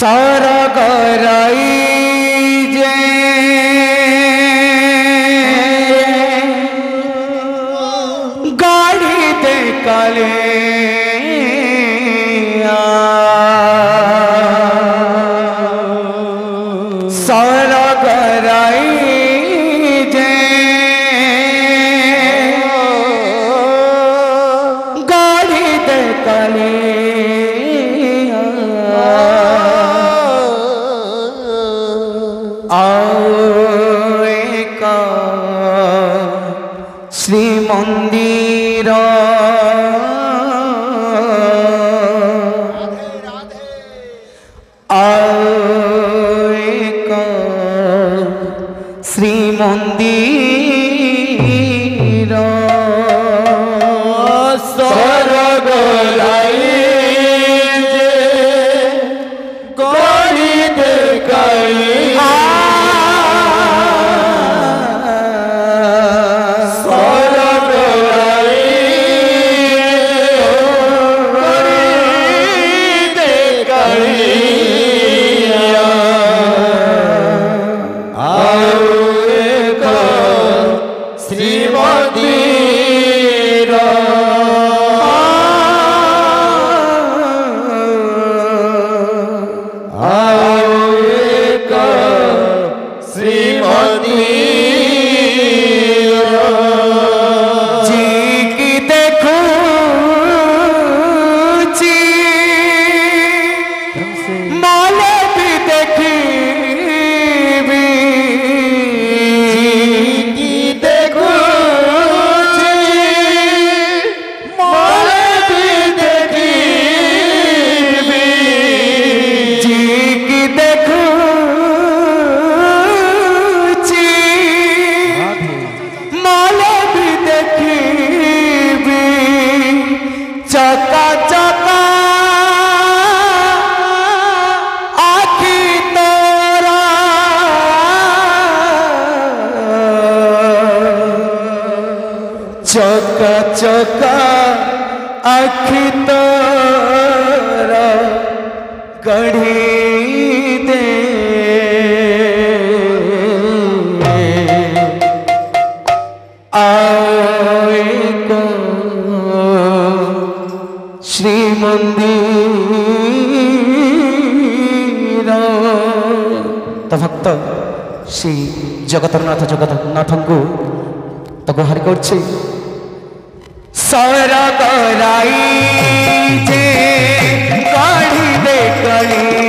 सारा गाराई जे गाड़ी दे काले এক শ্রীমন্দির এক শ্রীমন্দির চকা চকা আখি তারা কড়ি দে আয় কো শ্রী মন্দির ভক্ত সেই জগতনাথ জগতনাথঙ্কু তো গুহারি করছি सौर कराई जे काढ़ी दे कणी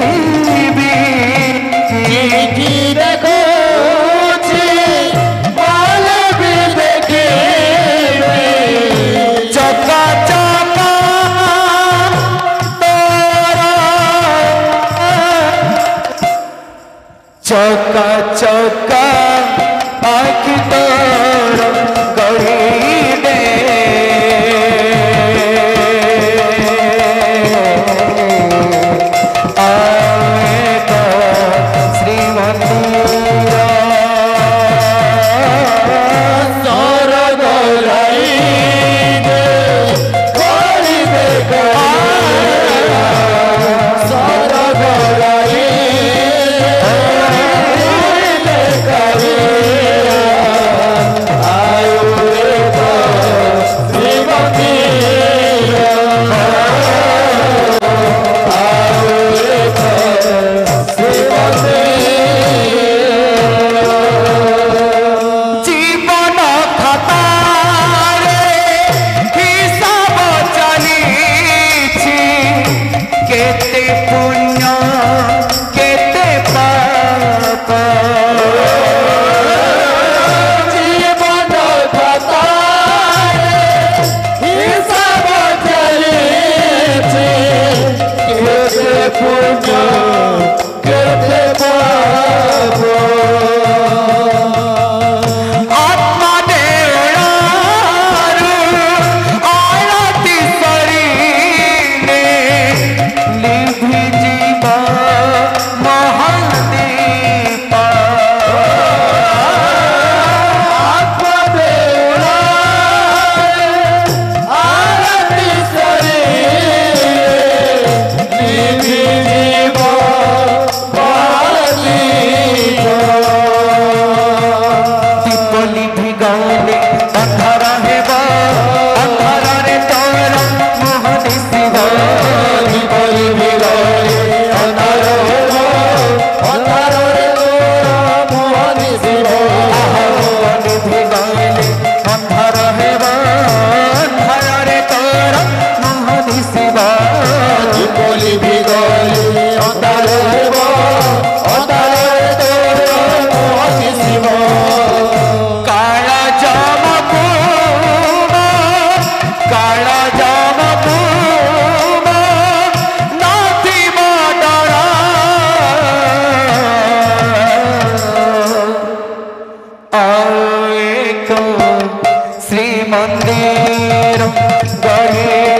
mm एक श्री मंदिर गढ़े